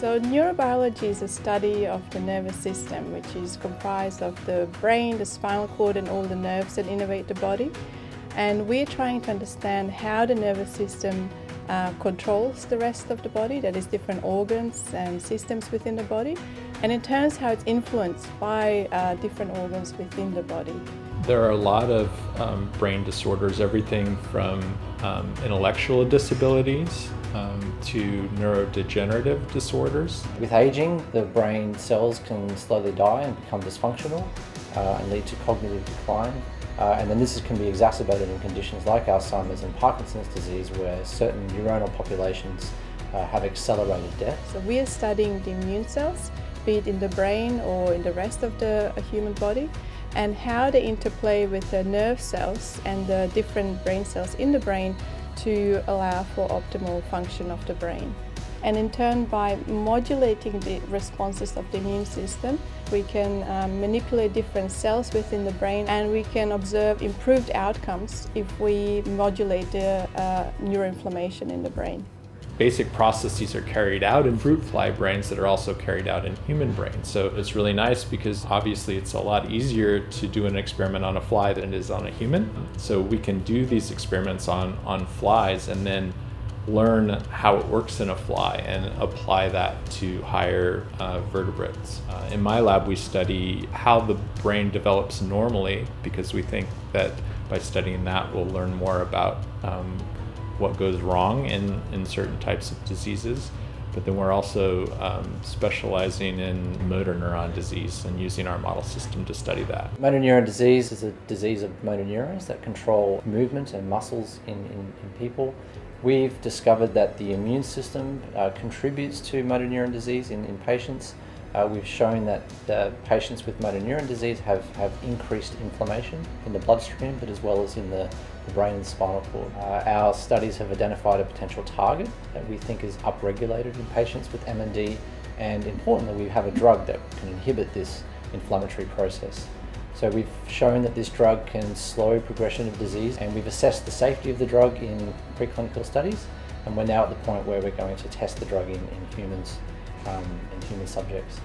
So neurobiology is a study of the nervous system which is comprised of the brain, the spinal cord and all the nerves that innervate the body. And we're trying to understand how the nervous system uh, controls the rest of the body, that is different organs and systems within the body, and in turns how it's influenced by uh, different organs within the body. There are a lot of um, brain disorders, everything from um, intellectual disabilities um, to neurodegenerative disorders. With aging, the brain cells can slowly die and become dysfunctional uh, and lead to cognitive decline. Uh, and then this can be exacerbated in conditions like Alzheimer's and Parkinson's disease where certain neuronal populations uh, have accelerated death. So we are studying the immune cells, be it in the brain or in the rest of the human body, and how they interplay with the nerve cells and the different brain cells in the brain to allow for optimal function of the brain. And in turn, by modulating the responses of the immune system, we can um, manipulate different cells within the brain and we can observe improved outcomes if we modulate the uh, neuroinflammation in the brain basic processes are carried out in fruit fly brains that are also carried out in human brains. So it's really nice because obviously it's a lot easier to do an experiment on a fly than it is on a human. So we can do these experiments on, on flies and then learn how it works in a fly and apply that to higher uh, vertebrates. Uh, in my lab, we study how the brain develops normally because we think that by studying that, we'll learn more about um, what goes wrong in, in certain types of diseases. But then we're also um, specializing in motor neuron disease and using our model system to study that. Motor neuron disease is a disease of motor neurons that control movement and muscles in, in, in people. We've discovered that the immune system uh, contributes to motor neuron disease in, in patients. Uh, we've shown that uh, patients with motor neuron disease have, have increased inflammation in the bloodstream, but as well as in the, the brain and spinal cord. Uh, our studies have identified a potential target that we think is upregulated in patients with MND, and importantly, we have a drug that can inhibit this inflammatory process. So we've shown that this drug can slow progression of disease, and we've assessed the safety of the drug in preclinical studies, and we're now at the point where we're going to test the drug in, in humans um, in human subjects.